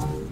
you